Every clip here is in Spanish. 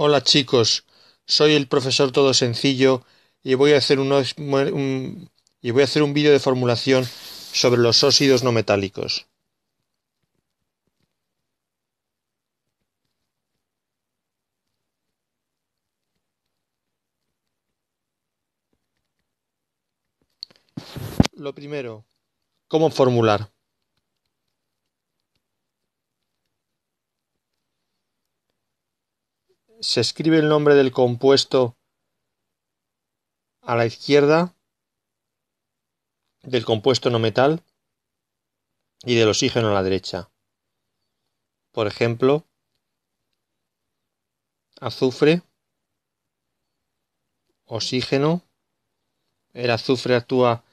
Hola chicos, soy el profesor Todo Sencillo y voy a hacer, un, y voy a hacer un vídeo de formulación sobre los óxidos no metálicos. Lo primero, ¿cómo formular? Se escribe el nombre del compuesto a la izquierda del compuesto no metal y del oxígeno a la derecha. Por ejemplo, azufre, oxígeno. El azufre actúa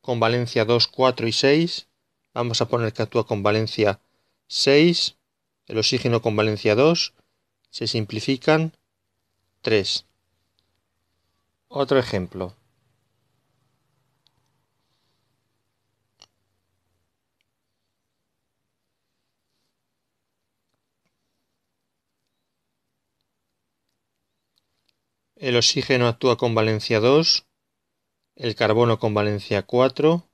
con valencia 2, 4 y 6. Vamos a poner que actúa con valencia 6. El oxígeno con valencia 2. Se simplifican 3. Otro ejemplo. El oxígeno actúa con valencia 2, el carbono con valencia 4,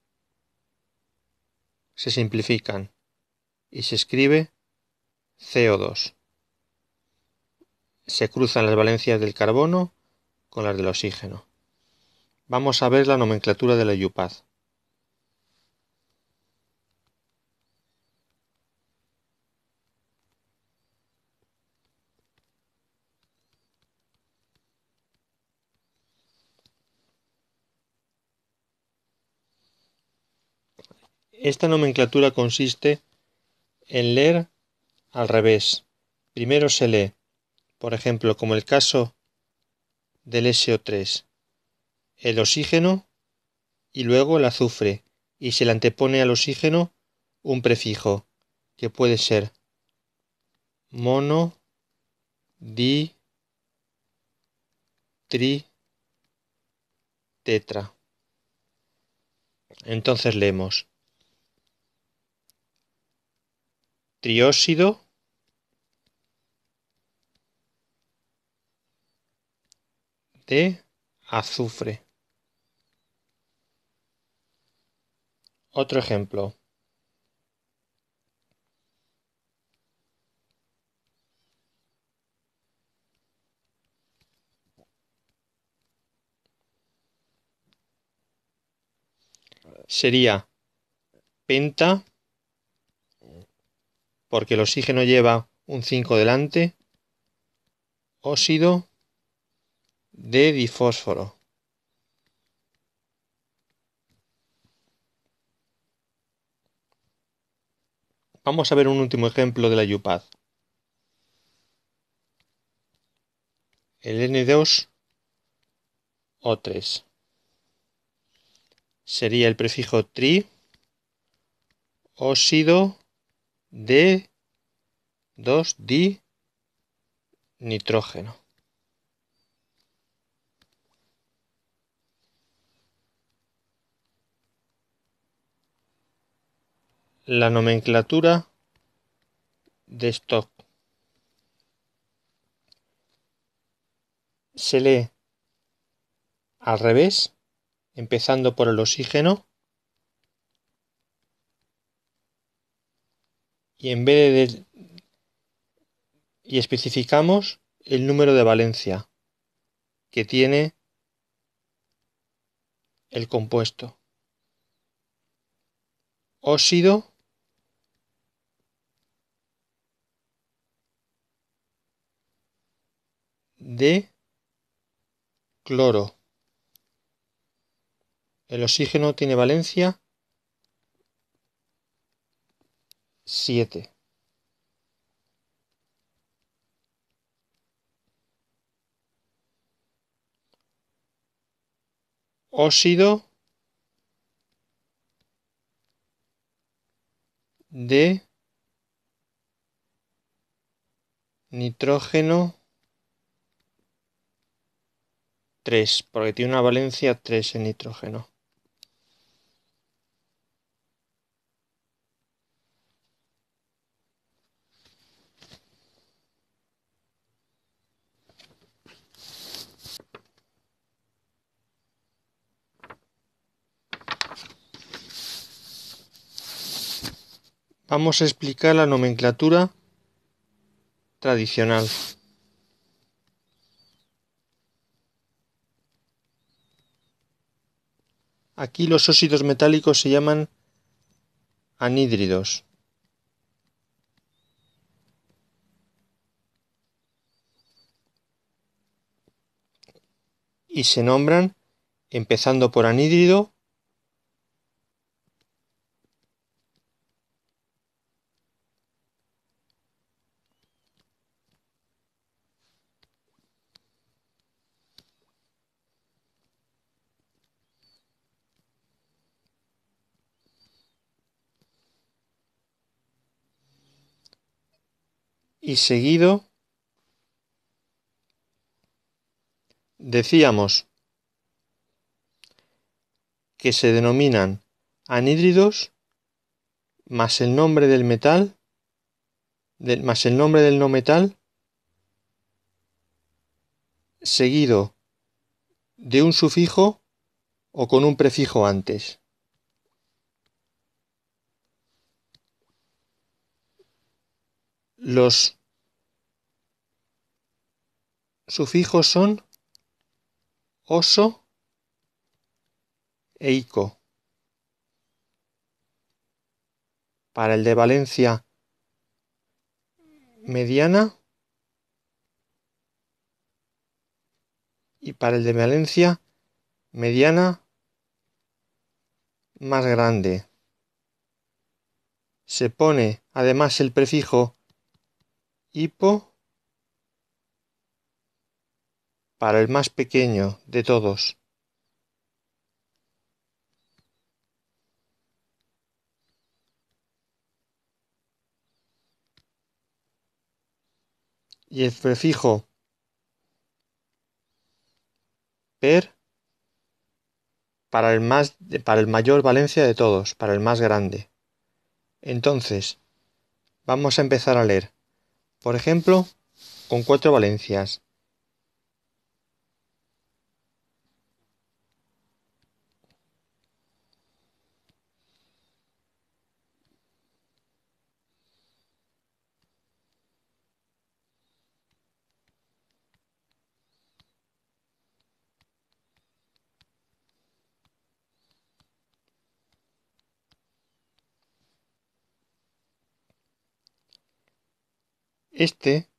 se simplifican y se escribe CO2. Se cruzan las valencias del carbono con las del oxígeno. Vamos a ver la nomenclatura de la IUPAD. Esta nomenclatura consiste en leer al revés. Primero se lee, por ejemplo, como el caso del SO3, el oxígeno y luego el azufre, y se le antepone al oxígeno un prefijo, que puede ser mono, di, tri, tetra. Entonces leemos trióxido de azufre. Otro ejemplo. Sería penta porque el oxígeno lleva un 5 delante, óxido de difósforo. Vamos a ver un último ejemplo de la YUPAD. El N2O3 sería el prefijo tri, óxido de 2-di nitrógeno. La nomenclatura de stock se lee al revés, empezando por el oxígeno y en vez de y especificamos el número de valencia que tiene el compuesto. Óxido de cloro. El oxígeno tiene valencia 7. Óxido de nitrógeno 3, porque tiene una valencia 3 en nitrógeno. Vamos a explicar la nomenclatura tradicional. Aquí los óxidos metálicos se llaman anhídridos. Y se nombran, empezando por anhídrido, y seguido decíamos que se denominan anhídridos más el nombre del metal más el nombre del no metal seguido de un sufijo o con un prefijo antes. Los sufijos son oso e ico. Para el de Valencia mediana y para el de Valencia mediana más grande. Se pone además el prefijo hipo para el más pequeño de todos. Y el prefijo per para el más para el mayor valencia de todos, para el más grande. Entonces, vamos a empezar a leer. Por ejemplo, con cuatro valencias. Este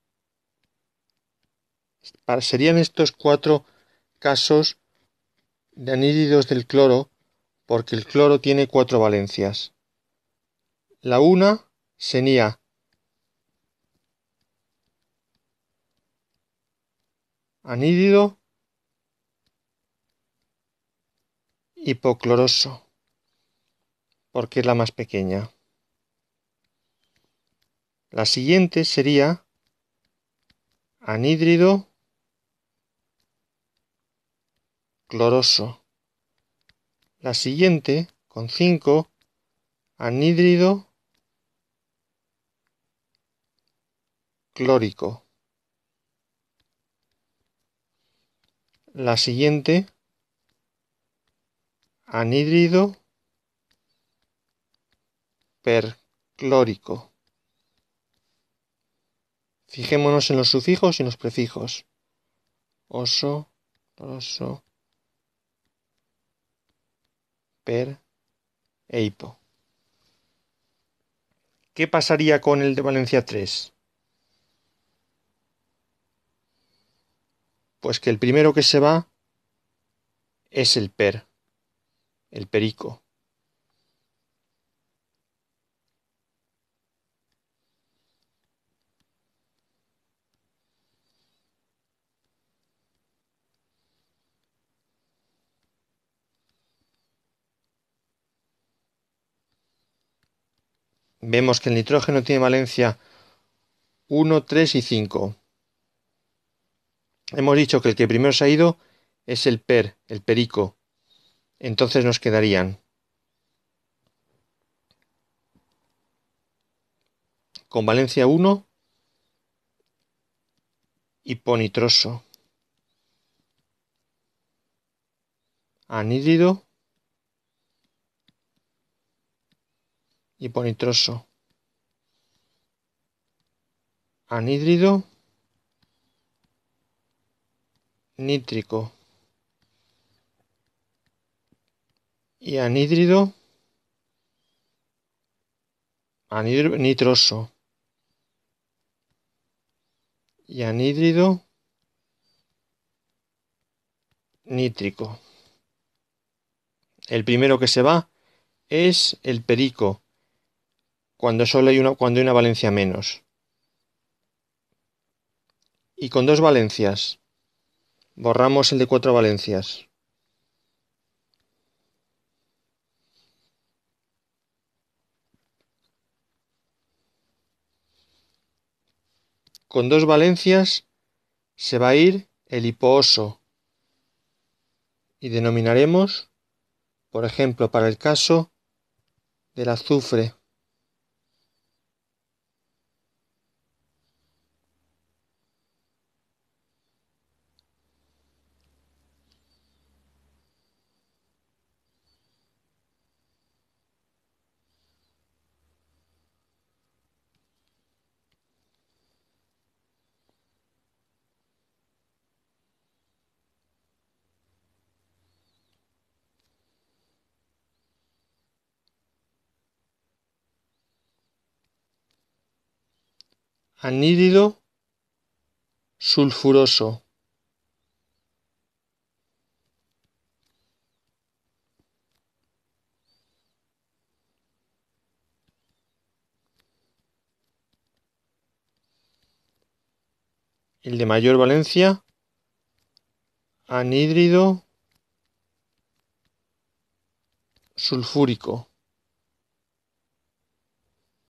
serían estos cuatro casos de anhídridos del cloro porque el cloro tiene cuatro valencias. La una sería anhídrido hipocloroso porque es la más pequeña. La siguiente sería anhídrido cloroso. La siguiente, con 5, anhídrido clórico. La siguiente, anhídrido perclórico. Fijémonos en los sufijos y en los prefijos. Oso, oso, per e hipo. ¿Qué pasaría con el de Valencia 3? Pues que el primero que se va es el per, el perico. Vemos que el nitrógeno tiene valencia 1, 3 y 5. Hemos dicho que el que primero se ha ido es el per, el perico. Entonces nos quedarían con valencia 1 hiponitroso, anhídrido hiponitroso anhídrido nítrico. Y anhídrido anhídrido nitroso. Y anhídrido nítrico. El primero que se va es el perico, cuando solo hay una, cuando hay una valencia menos. Y con dos valencias. Borramos el de cuatro valencias. Con dos valencias se va a ir el hipooso y denominaremos, por ejemplo, para el caso del azufre, anhídrido sulfuroso. El de mayor valencia anhídrido sulfúrico